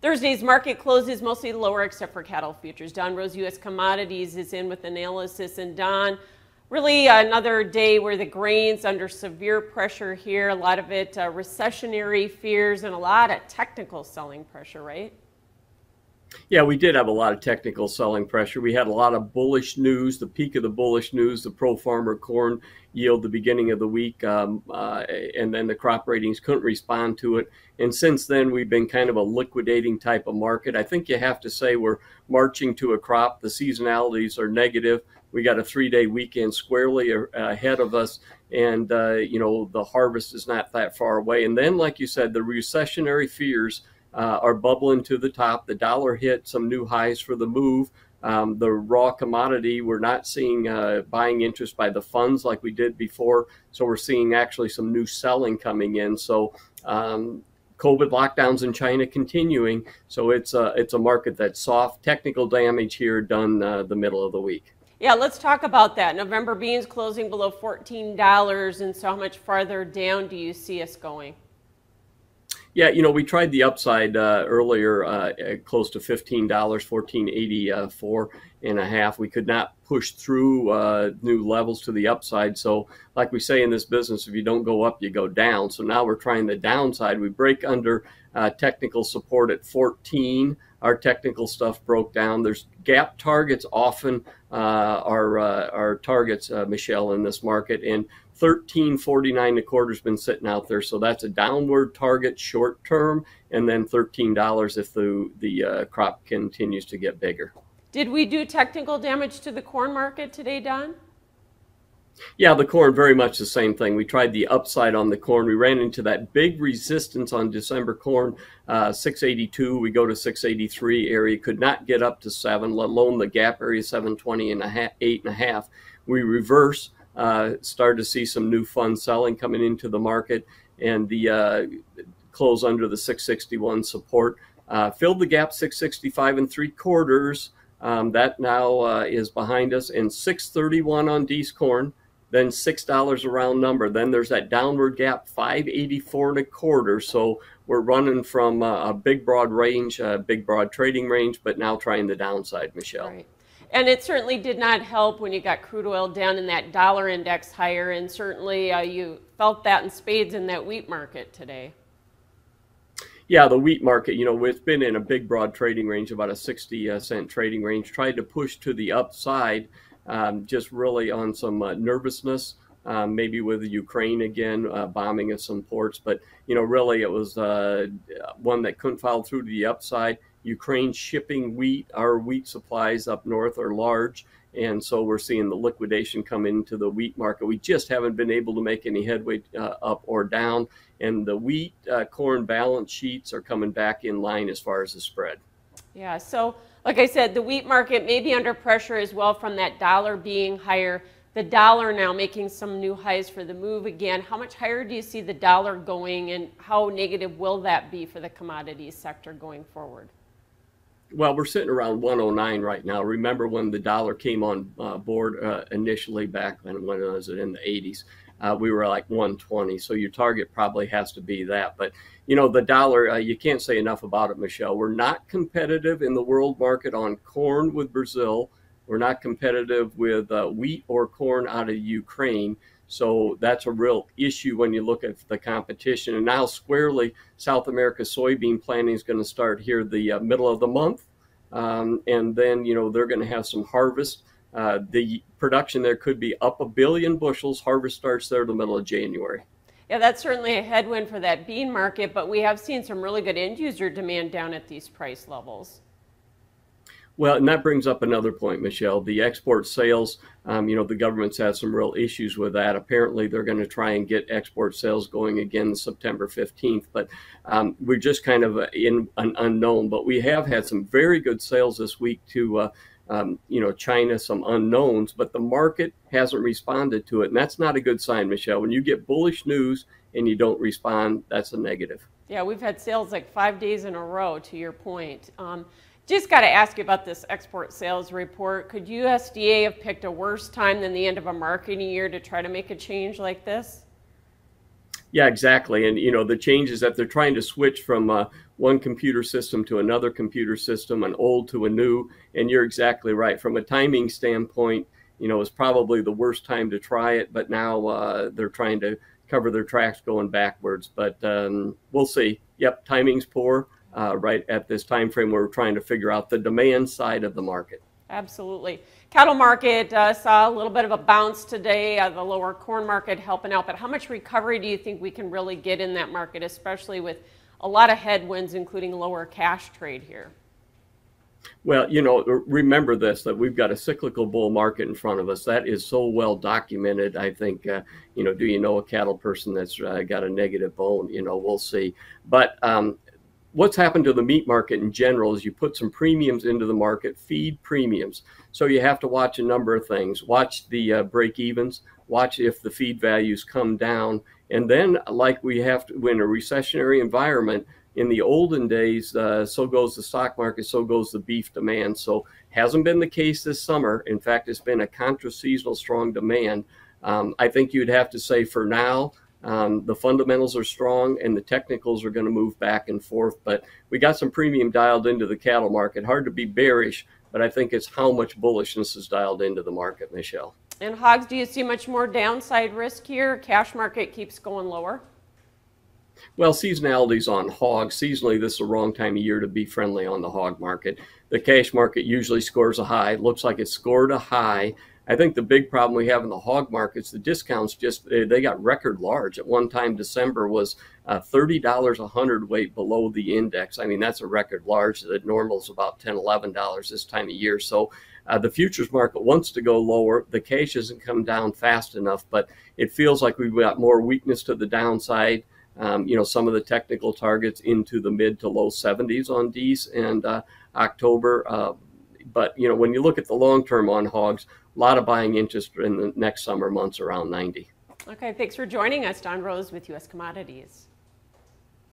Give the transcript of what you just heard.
Thursday's market closes mostly lower except for cattle futures. Don Rose U.S. Commodities is in with analysis. And Don, really another day where the grains under severe pressure here, a lot of it uh, recessionary fears and a lot of technical selling pressure, right? Yeah, we did have a lot of technical selling pressure. We had a lot of bullish news, the peak of the bullish news, the pro farmer corn yield the beginning of the week, um, uh, and then the crop ratings couldn't respond to it. And since then, we've been kind of a liquidating type of market. I think you have to say we're marching to a crop. The seasonalities are negative. We got a three-day weekend squarely ahead of us, and uh, you know the harvest is not that far away. And then, like you said, the recessionary fears uh, are bubbling to the top. The dollar hit some new highs for the move. Um, the raw commodity, we're not seeing uh, buying interest by the funds like we did before. So we're seeing actually some new selling coming in. So um, COVID lockdowns in China continuing. So it's a, it's a market that's soft. Technical damage here done uh, the middle of the week. Yeah, let's talk about that. November beans closing below $14. And so how much farther down do you see us going? Yeah, you know, we tried the upside uh, earlier, uh, close to fifteen dollars, fourteen eighty four and a half. We could not push through uh, new levels to the upside. So, like we say in this business, if you don't go up, you go down. So now we're trying the downside. We break under uh, technical support at fourteen. Our technical stuff broke down. There's gap targets often uh, are uh, our targets, Michelle, in this market, and 13.49 a quarter's been sitting out there, so that's a downward target short term, and then $13 if the the uh, crop continues to get bigger. Did we do technical damage to the corn market today, Don? Yeah, the corn very much the same thing. We tried the upside on the corn. We ran into that big resistance on December corn, uh, 682. We go to 683 area, could not get up to seven, let alone the gap area 720 and a half, eight and a half. We reverse uh, started to see some new fund selling coming into the market and the uh, close under the 661 support. Uh, filled the gap 665 and three quarters. Um, that now uh, is behind us and 631 on D's corn, then $6 a round number. Then there's that downward gap 584 and a quarter. So we're running from a big broad range, a big broad trading range, but now trying the downside, Michelle. Right. And it certainly did not help when you got crude oil down in that dollar index higher, and certainly uh, you felt that in spades in that wheat market today. Yeah, the wheat market, you know, it's been in a big, broad trading range, about a 60 cent trading range. Tried to push to the upside, um, just really on some uh, nervousness, um, maybe with Ukraine again uh, bombing at some ports. But you know, really, it was uh, one that couldn't follow through to the upside. Ukraine shipping wheat. Our wheat supplies up north are large. And so we're seeing the liquidation come into the wheat market. We just haven't been able to make any headway uh, up or down. And the wheat uh, corn balance sheets are coming back in line as far as the spread. Yeah. So, like I said, the wheat market may be under pressure as well from that dollar being higher. The dollar now making some new highs for the move again. How much higher do you see the dollar going, and how negative will that be for the commodities sector going forward? Well, we're sitting around 109 right now. Remember when the dollar came on uh, board uh, initially back when, when was it in the 80s? Uh, we were like 120. So your target probably has to be that. But you know, the dollar, uh, you can't say enough about it, Michelle. We're not competitive in the world market on corn with Brazil. We're not competitive with uh, wheat or corn out of Ukraine. So that's a real issue when you look at the competition. And now, squarely, South America soybean planting is going to start here the uh, middle of the month. Um, and then, you know, they're going to have some harvest. Uh, the production there could be up a billion bushels. Harvest starts there the middle of January. Yeah, that's certainly a headwind for that bean market, but we have seen some really good end user demand down at these price levels. Well, and that brings up another point, Michelle. The export sales, um, you know, the government's had some real issues with that. Apparently, they're going to try and get export sales going again September 15th, but um, we're just kind of in an unknown. But we have had some very good sales this week to, uh, um, you know, China, some unknowns, but the market hasn't responded to it. And that's not a good sign, Michelle. When you get bullish news and you don't respond, that's a negative. Yeah, we've had sales like five days in a row, to your point. Um, just got to ask you about this export sales report. Could USDA have picked a worse time than the end of a marketing year to try to make a change like this? Yeah, exactly. And you know the change is that they're trying to switch from uh, one computer system to another computer system, an old to a new. And you're exactly right. From a timing standpoint, you know, it's probably the worst time to try it. But now uh, they're trying to cover their tracks going backwards. But um, we'll see. Yep, timing's poor uh, right at this time frame. We're trying to figure out the demand side of the market. Absolutely. Cattle market uh, saw a little bit of a bounce today. Uh, the lower corn market helping out, but how much recovery do you think we can really get in that market, especially with a lot of headwinds, including lower cash trade here? Well, you know, remember this that we've got a cyclical bull market in front of us. That is so well documented. I think, uh, you know, do you know a cattle person that's uh, got a negative bone? You know, we'll see. But um, what's happened to the meat market in general is you put some premiums into the market, feed premiums. So you have to watch a number of things. Watch the uh, break evens, watch if the feed values come down. And then, like we have to, in a recessionary environment, in the olden days, uh, so goes the stock market, so goes the beef demand. So hasn't been the case this summer. In fact, it's been a contra-seasonal strong demand. Um, I think you'd have to say for now, um, the fundamentals are strong and the technicals are going to move back and forth. But we got some premium dialed into the cattle market. Hard to be bearish, but I think it's how much bullishness is dialed into the market, Michelle. And hogs, do you see much more downside risk here? Cash market keeps going lower. Well, seasonality's on hogs. Seasonally, this is the wrong time of year to be friendly on the hog market. The cash market usually scores a high. It looks like it scored a high I think the big problem we have in the hog markets, the discounts just they got record large. At one time, December was uh, thirty dollars a hundredweight below the index. I mean, that's a record large. The normal is about 10 11 dollars this time of year. So uh, the futures market wants to go lower. The cash hasn't come down fast enough, but it feels like we've got more weakness to the downside. Um, you know, some of the technical targets into the mid to low 70s on D's and uh, October. But you know, when you look at the long term on hogs, a lot of buying interest in the next summer months around 90. Okay, thanks for joining us, Don Rose with U.S. Commodities.